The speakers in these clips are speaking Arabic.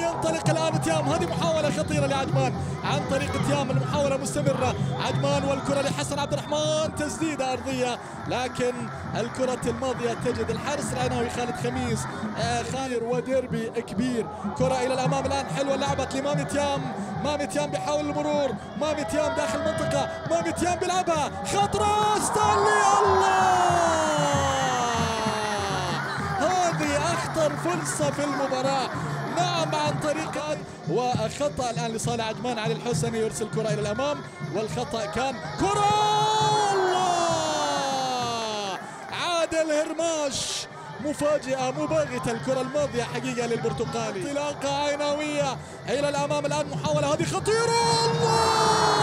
انطلق الآن تيام. هذه محاولة خطيرة لعجمان عن طريق تيام المحاولة مستمرة. عجمان والكرة لحسن عبد الرحمن تسديدة أرضية. لكن الكرة الماضية تجد الحارس العناوي خالد خميس آه خير وديربي كبير. كرة إلى الأمام الآن. حلوة لعبت لمامي تيام. مامي تيام بيحاول المرور. مامي تيام داخل المنطقة. مامي تيام بيلعبها. خطرة. ستانلي الله! هذه أخطر فرصة في المباراة. نعم عن طريق وخطأ الآن لصالح عجمان علي الحسني يرسل كرة إلى الأمام والخطأ كان كرة! الله! عادل هرماش مفاجئة مباغتة الكرة الماضية حقيقة للبرتقالي. انطلاقة عيناوية إلى الأمام الآن محاولة هذه خطيرة! الله!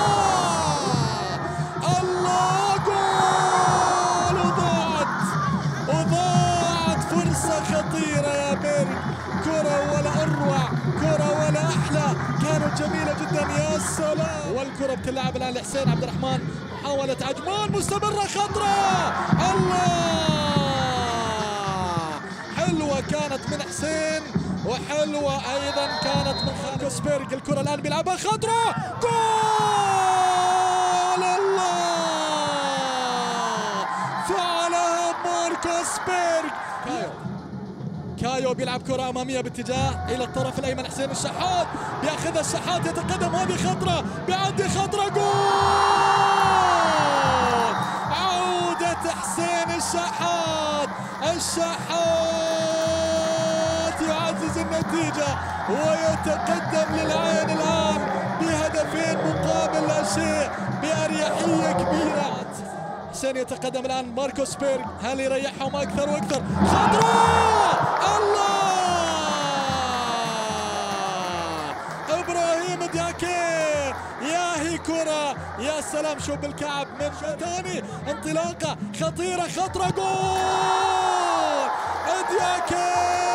فرصة خطيرة يا بيرك كرة ولا أروع كرة ولا أحلى. كانت جميلة جدا يا سلام. والكرة بتلعب الآن لحسين عبد الرحمن. محاولة عجمان مستمرة خطرة. الله! حلوة كانت من حسين وحلوة أيضا كانت من خالد. سبيرج الكرة الآن بيلعبها خطرة! جول! كايو. كايو بيلعب كرة أمامية باتجاه إلى الطرف الأيمن حسين الشحات بيأخذها الشحات يتقدم هذه خطرة بيعدي خطرة جول! عودة حسين الشحات الشحات يعزز النتيجة ويتقدم للعين. حسين يتقدم الآن. ماركوس بيرغ هل يريحهم أكثر وأكثر؟ خطرة! الله! إبراهيم دياكي! يا هي كرة! يا سلام شوف بالكعب من ثاني انطلاقة خطيرة خطرة جول! دياكي!